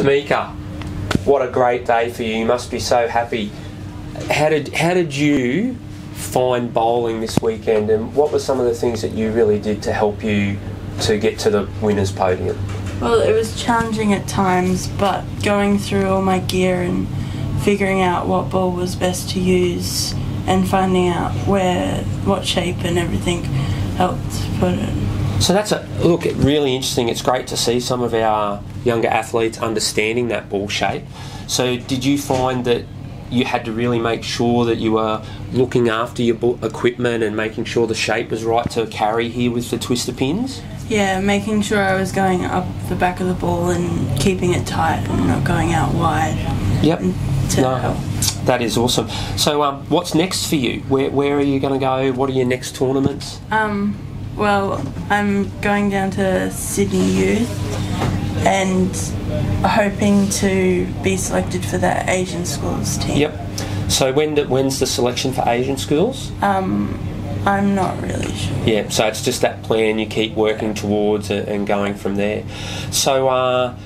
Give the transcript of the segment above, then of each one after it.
Tamika, what a great day for you. You must be so happy. How did how did you find bowling this weekend, and what were some of the things that you really did to help you to get to the winners' podium? Well, it was challenging at times, but going through all my gear and figuring out what ball was best to use and finding out where, what shape and everything helped put it. So that's a look. Really interesting. It's great to see some of our younger athletes understanding that ball shape. So did you find that you had to really make sure that you were looking after your equipment and making sure the shape was right to carry here with the twister pins? Yeah, making sure I was going up the back of the ball and keeping it tight and not going out wide. Yep. No, help. that is awesome. So, um, what's next for you? Where, where are you going to go? What are your next tournaments? Um, well, I'm going down to Sydney Youth and hoping to be selected for the Asian schools team. Yep. So, when do, when's the selection for Asian schools? Um, I'm not really sure. Yeah, so it's just that plan you keep working towards and, and going from there. So, uh,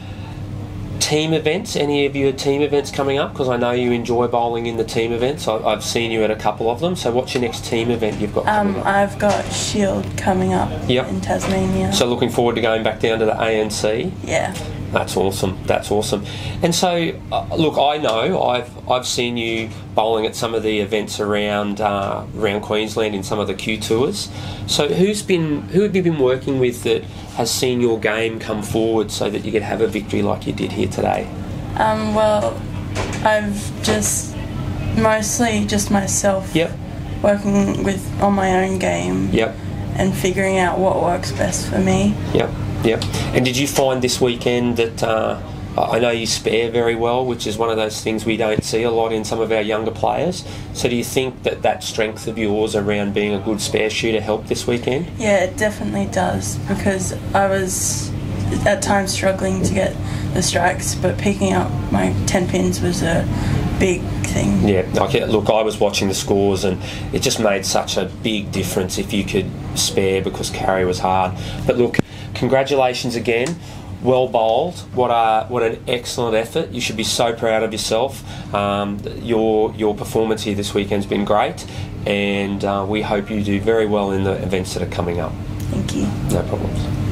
team events, any of your team events coming up? Because I know you enjoy bowling in the team events. I, I've seen you at a couple of them. So, what's your next team event you've got Um, coming up? I've got Shield coming up Yep. in Tasmania. So, looking forward to going back down to the ANC. yeah. That's awesome. That's awesome. And so, uh, look, I know I've I've seen you bowling at some of the events around uh, around Queensland in some of the Q tours. So, who's been who have you been working with that has seen your game come forward so that you could have a victory like you did here today? Um, well, I've just mostly just myself Yep. working with on my own game Yep. And figuring out what works best for me. Yep. Yep. And did you find this weekend that? Uh, I know you spare very well, which is one of those things we don't see a lot in some of our younger players. So, do you think that that strength of yours around being a good spare shooter helped this weekend? Yeah, it definitely does because I was at times struggling to get the strikes, but picking up my 10 pins was a big thing. Yeah, like, look, I was watching the scores and it just made such a big difference if you could spare because carry was hard. But look, congratulations again. Well bowled. What a what an excellent effort. You should be so proud of yourself. Um, your your performance here this weekend's been great, and uh, we hope you do very well in the events that are coming up. Thank you. No problems.